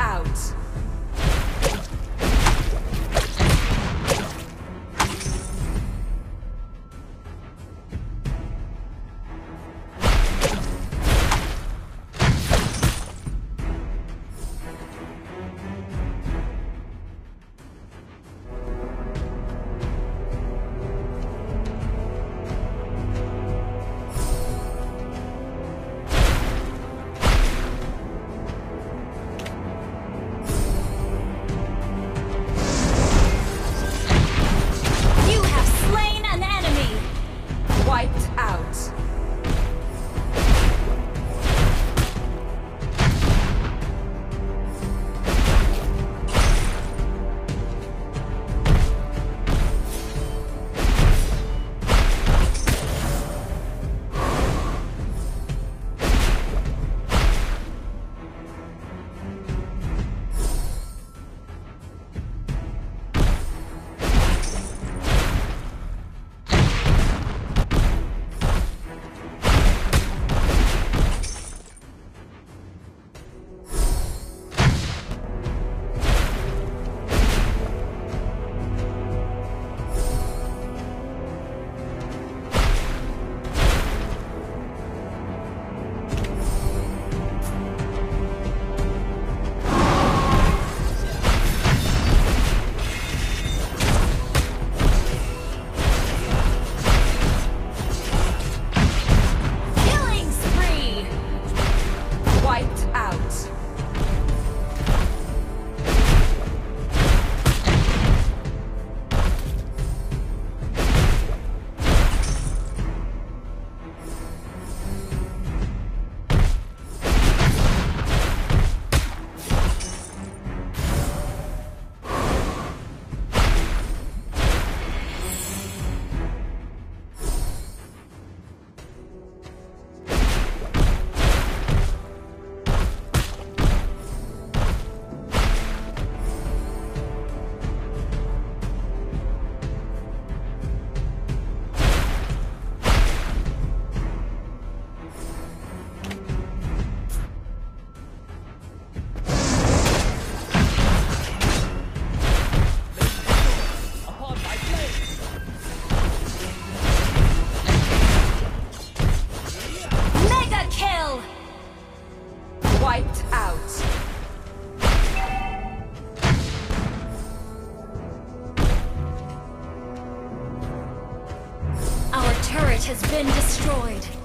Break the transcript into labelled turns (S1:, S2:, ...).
S1: out. Out. Our turret has been destroyed.